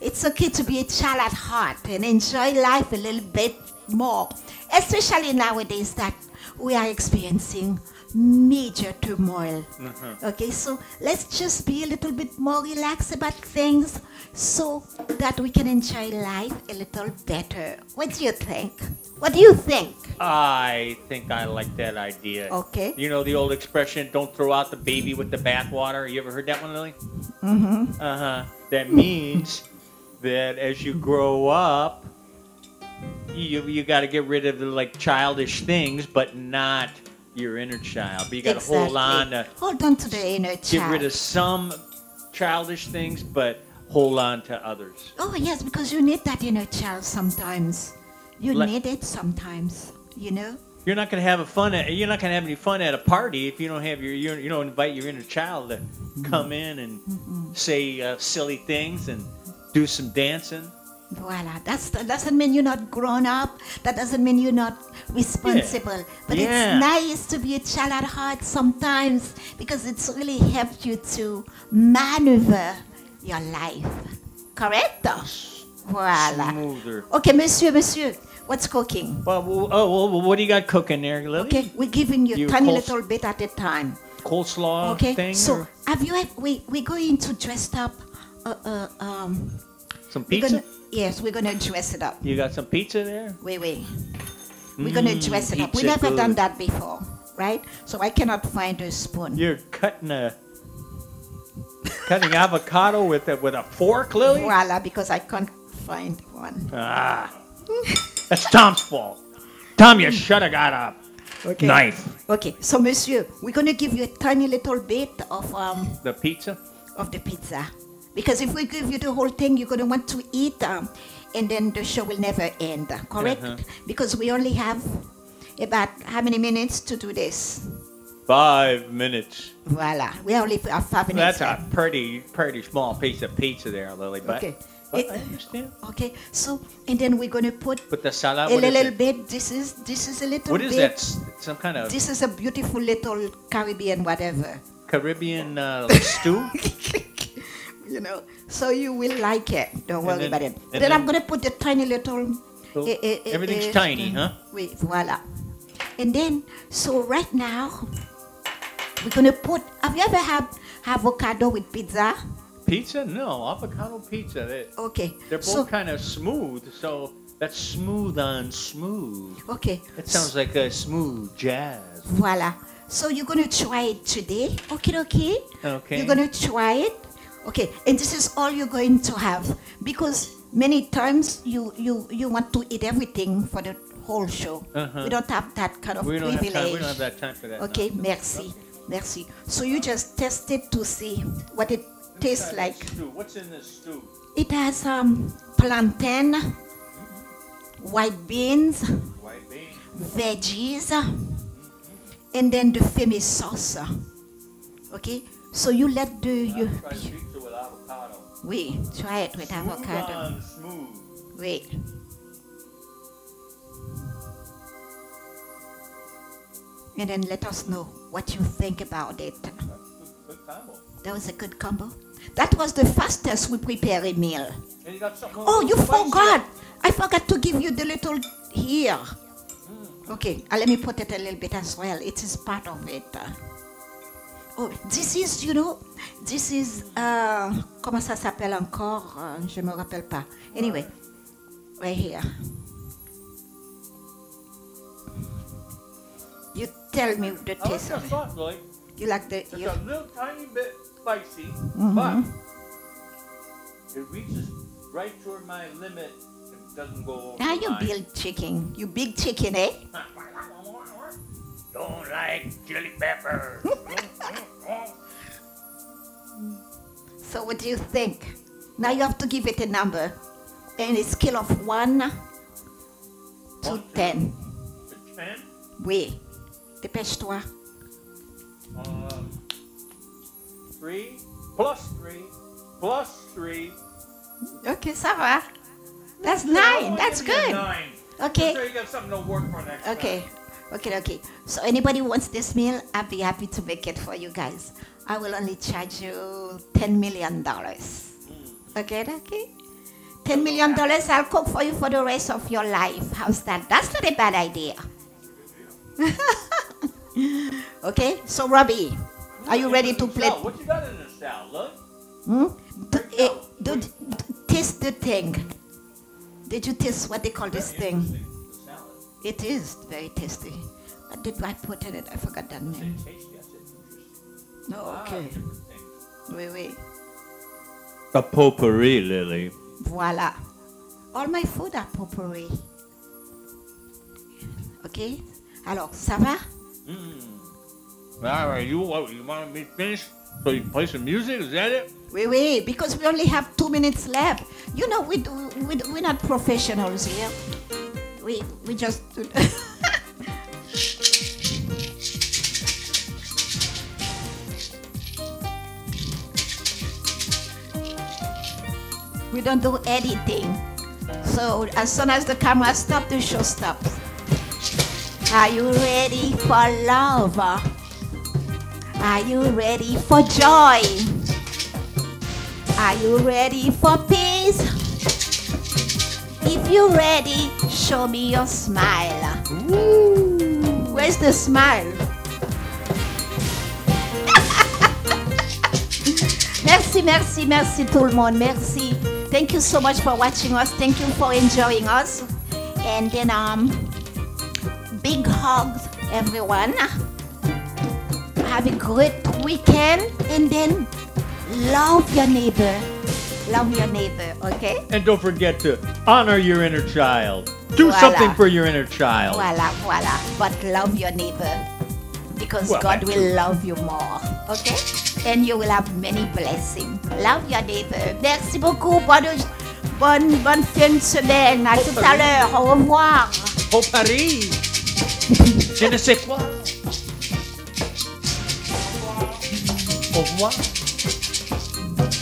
It's okay to be a child at heart and enjoy life a little bit more, especially nowadays that we are experiencing major turmoil. Mm-hmm. Okay, so let's just be a little bit more relaxed about things so that we can enjoy life a little better. What do you think? What do you think? I think I like that idea. Okay. You know the old expression, don't throw out the baby with the bathwater? You ever heard that one, Lili? Mm-hmm. Uh-huh. That means that as you grow up, you you got to get rid of the like childish things, but not your inner child. But you got to hold on to hold on to the inner child. get rid of some childish things, but hold on to others. Oh yes, because you need that inner child sometimes. You need it sometimes. You know. You're not gonna have a fun. At, you're not gonna have any fun at a party if you don't have your. you don't invite your inner child to come in and say uh, silly things and do some dancing. Voila. That's, that doesn't mean you're not grown up. That doesn't mean you're not responsible. But Yeah. it's nice to be a child at heart sometimes because it's really helped you to maneuver your life. Correct? Voila. Smoother. Okay, monsieur, monsieur, what's cooking? Well, well, oh, well, what do you got cooking there, Lili? Okay, we're giving you, You tiny call- little bit at a time. Coleslaw Okay, thing. so or have you? ev- We we're going to dress up. Uh, uh, um, some we're pizza. gonna, yes, we're gonna dress it up. You got some pizza there? Wait, wait. We're gonna Mm, dress it up. We never good. done that before, right? So I cannot find a spoon. You're cutting a cutting avocado with a with a fork, Lili. Voila, because I can't find one. Ah, that's Tom's fault. Tom, you should have got a Okay. knife. Okay, so monsieur, we're gonna give you a tiny little bit of um The pizza. of the pizza, because if we give you the whole thing, you're gonna want to eat, um, and then the show will never end. Correct? Uh-huh. Because we only have about how many minutes to do this? Five minutes. Voila, we only have five minutes. That's a left. pretty pretty small piece of pizza there, Lili. But, Okay. But It- I understand. Okay, so and then we're gonna put But the salad. a What is little it? bit. This is this is a little What is bit. that? S- Some kind of This is a beautiful little Caribbean whatever. Caribbean uh, like stew. You know, so you will like it. Don't worry then- about it. and then, I'm gonna put the tiny little. So eh, eh, eh, everything's eh, tiny, huh? Wait, voila. And then, so right now, we're gonna put. Have you ever had avocado with pizza? Pizza? No, avocado pizza. They, Okay. they're both so, kind of smooth, so that's smooth on smooth. okay. That sounds like a smooth jazz. Voila. So you're gonna try it today. Okay, okay. Okay. You're gonna try it. Okay, and this is all you're going to have because many times you you you want to eat everything for the whole show. Uh-huh. We don't have that kind of We don't have privilege. time. We don't have that time for that. no. Okay, merci, merci. So you just test it to see what it tastes like. stew. What's in this stew? It has um plantain, white beans, White bean. veggies, and then the famous sauce. Okay, so you let the you, Try pizza with avocado. wait try it with Smooth avocado. Wait. And then let us know what you think about it. That was a good combo. That was the fastest we prepare a meal. And you got something a Oh, you forgot. I forgot to give you the little here. Okay, uh, let me put it a little bit as well. It is part of it. Oh, this is, you know, this is, uh, comment ça s'appelle encore? Uh, je me rappelle pas. Anyway, right here. You tell me the like taste of it. Lloyd. You like the, It's you, a little tiny bit spicy, mm-hmm. but it reaches right toward my limit and doesn't go over. Now you big chicken. You big chicken, eh? Don't like chili pepper. so what do you think? Now you have to give it a number. And a scale of one to one, ten. To ten? Oui. Dépêche-toi. Uh, 3 plus 3 plus 3. Okay, ça va. That's 9. That's good. Nine. Okay. So you got something to work for next Okay. Time. Okay, okay. So anybody wants this meal, I'll be happy to make it for you guys. I will only charge you ten million dollars. Mm. Okay, okay. Ten million dollars. I'll cook for you for the rest of your life. How's that? That's not a bad idea. okay. So Robbie, are you ready to play? What you got in the salad? Look. Hmm? Eh, do- taste the thing. Did you taste what they call this thing? It is very tasty. What did I put in it? I forgot that name. Tasty. I. No, okay. Wait, wait. The potpourri, Lili. Voilà. All my food are potpourri. Okay? Alors, ça va? All right, you what, you want me to finish so you can play some music? Is that it? Wait, wait, because we only have two minutes left. You know, we, do, we, we're not professionals here. We, we just do. we don't do editing. So as soon as the camera stops, the show stops. Are you ready for love? Are you ready for joy? Are you ready for peace? If you're ready, show me your smile. Where's the smile? merci, merci, merci tout le monde. Merci. Thank you so much for watching us. Thank you for enjoying us. And then um big hugs everyone. Have a great weekend and then love your neighbor. Love your neighbor, okay? And don't forget to honor your inner child. Do Voila. something for your inner child. Voila, voila. But love your neighbor because Well, God will love you more, okay? And you will have many blessings. Love your neighbor. Merci beaucoup. Bonne, bonne, bonne fin de semaine. À tout à l'heure. Au revoir. Au Paris. Je ne sais quoi. Au revoir.